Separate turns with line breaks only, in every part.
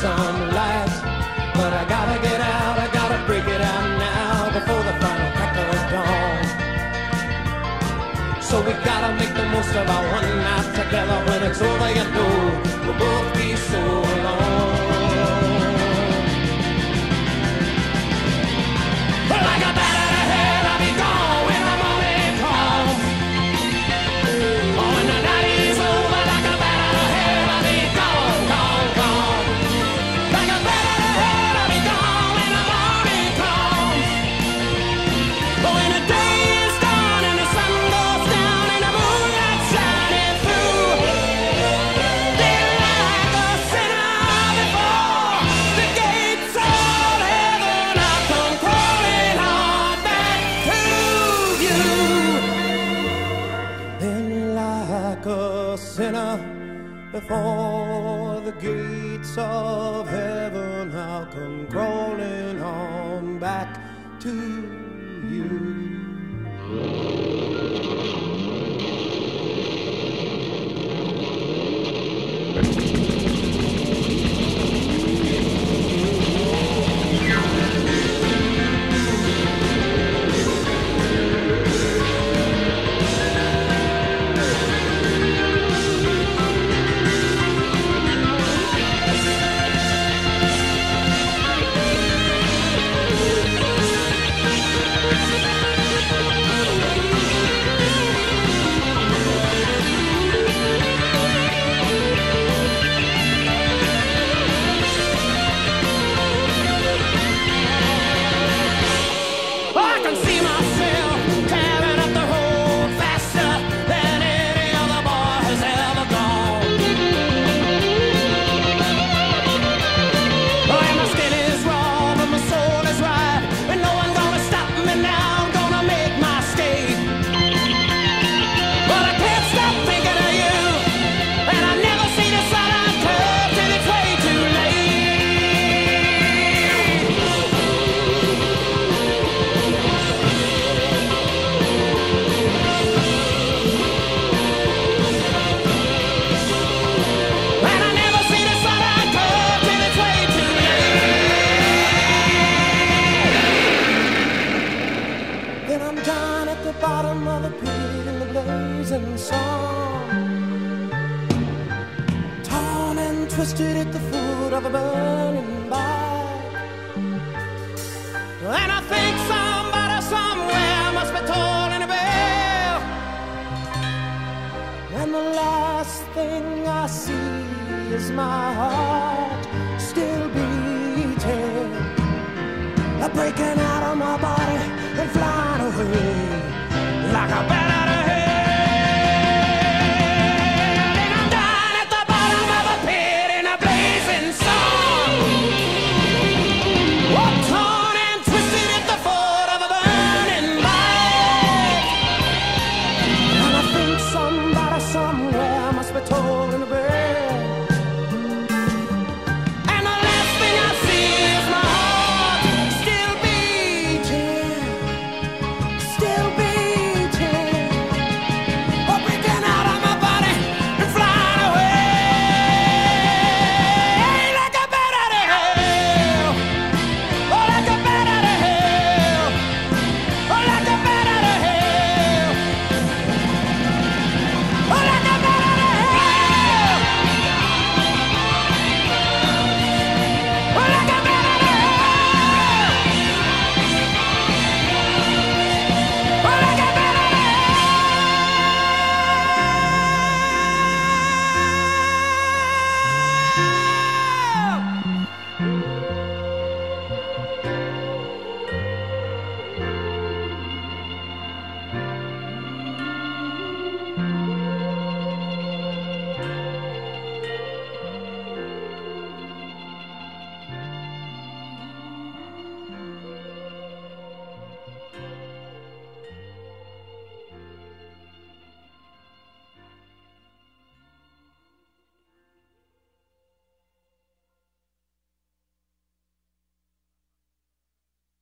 some lies. But I gotta get out, I gotta break it out now before the final crack is dawn. So we gotta make the most of our one night together when it's over, you know. Before the gates of heaven, I'll come crawling on back to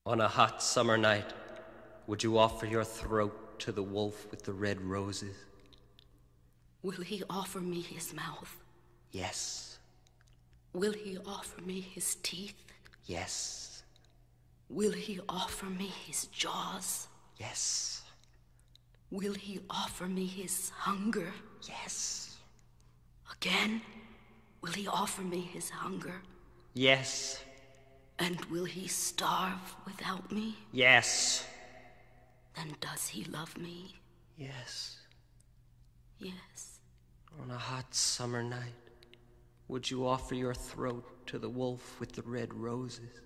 On
a
hot summer night, would you offer your throat to the wolf with the red roses?
Will he offer me his mouth?
Yes,
Will he offer me his teeth?
yes,
Will he offer me his jaws?
yes,
Will he offer me his hunger?
yes,
Again? Will he offer me his hunger?
yes,
And will he starve without me?
yes,
Then does he love me?
yes.
Yes.
On a hot summer night, would you offer your throat to the wolf with the red roses?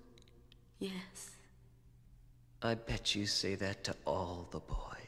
Yes.
I bet you say that to all the boys.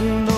buscando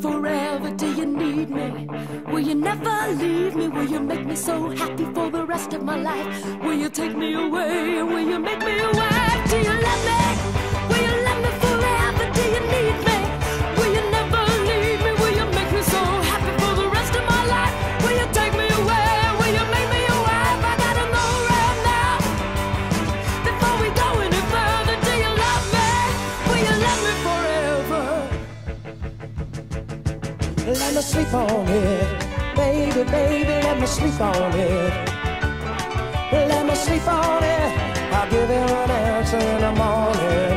forever? Do you need me? Will you never leave me? Will you make me so happy for the rest of my life? Will you take me away? Will you make me away? Do you love me?
sleep on it. Baby, baby, let me sleep on it. Let me sleep on it. I'll give you an answer in the morning.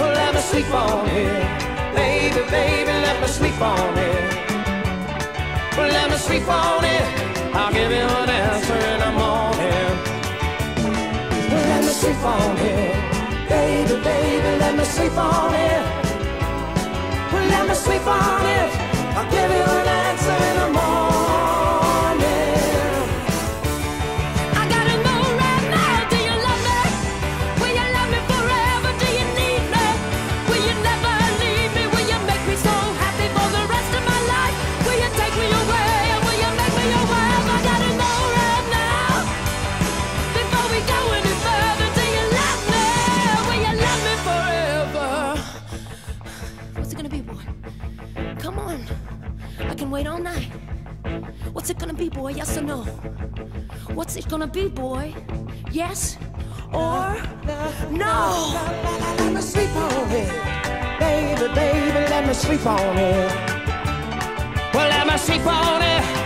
Let me sleep on it. Baby, baby, let me sleep on it. Let me sleep on it. I'll give you an answer in the morning. Let me sleep on it. Baby, baby, let me sleep on it. Let me sleep on it. I'll give you
boy, yes or no? What's it gonna be, boy? Yes or no?
Let me sleep on it. Baby, baby, let me sleep on it. Well, let me sleep on it.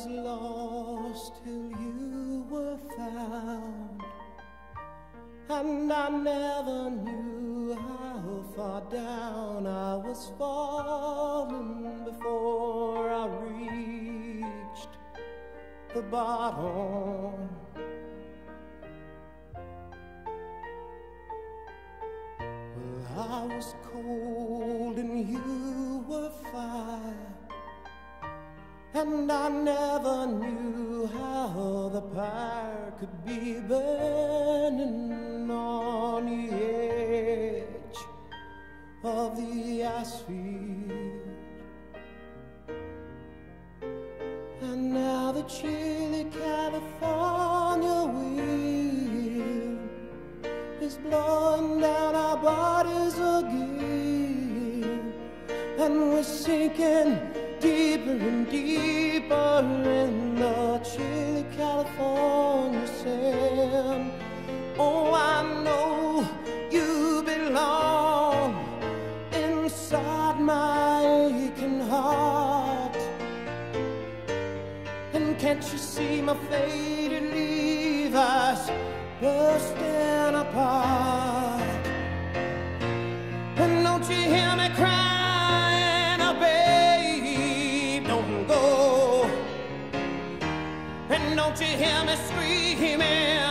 was lost till you were found, and I never knew how far down I was falling before I reached the bottom. Can't you see my faded Levi's bursting apart? And don't you hear me crying, oh babe, don't go. And don't you hear me screaming?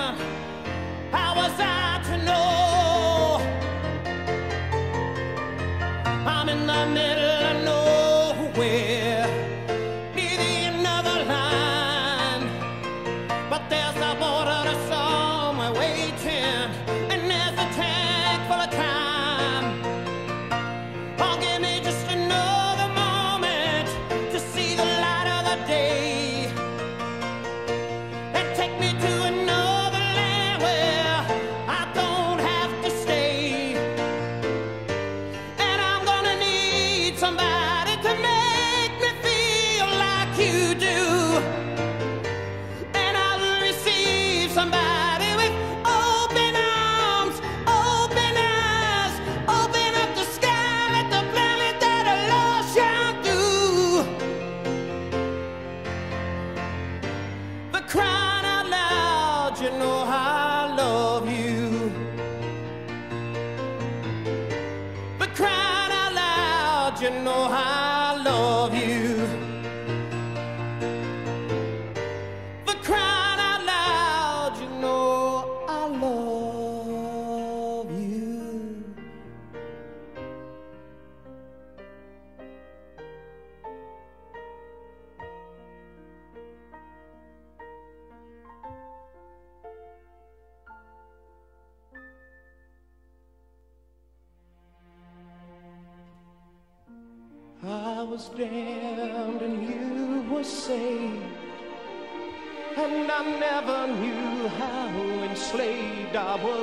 I love you.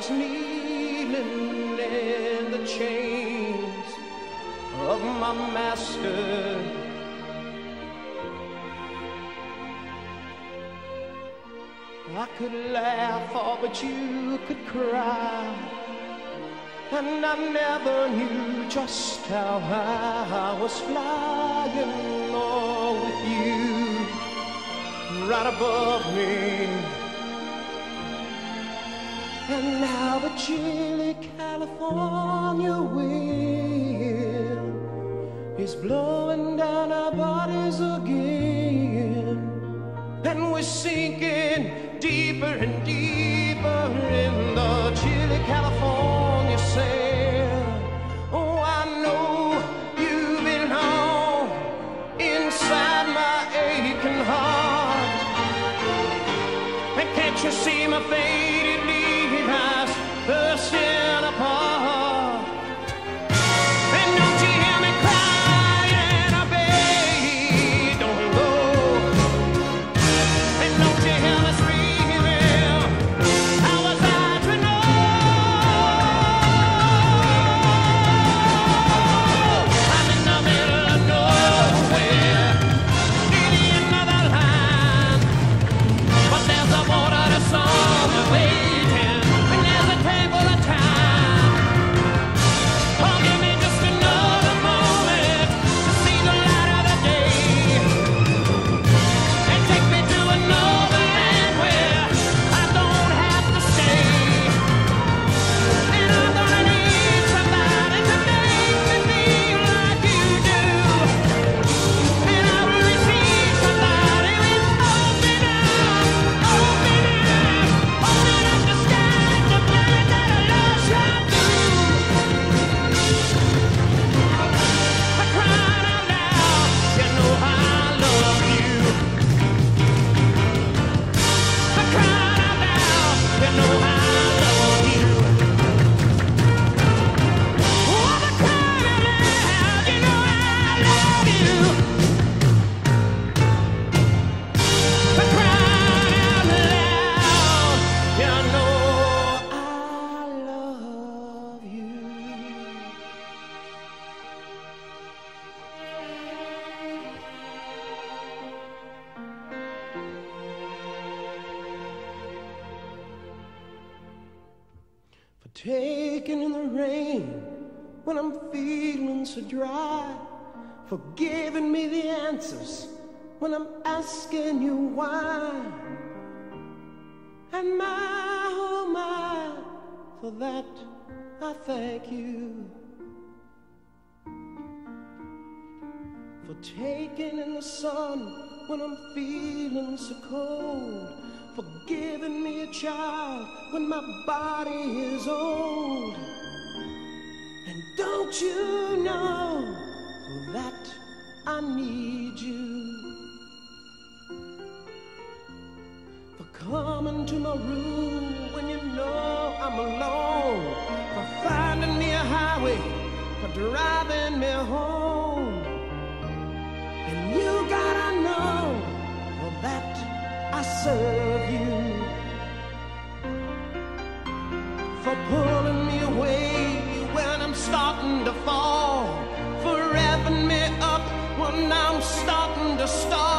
was kneeling in the chains of my master. I could laugh, all but you could cry. And I never knew just how high I was flying, oh, with you right above me. And now the chilly California wind is blowing down our bodies again. And we're sinking deeper and deeper in the chilly California. Rain when I'm feeling so dry, for giving me the answers when I'm asking you why. And my, oh my, for that I thank you. For taking in the sun when I'm feeling so cold. For giving me a child when my body is old. Don't you know that I need you? For coming to my room when you know I'm alone. For finding me a highway. For driving me home. And you gotta know for that I serve you. For pulling me away to fall. For revving me up when I'm starting to stall.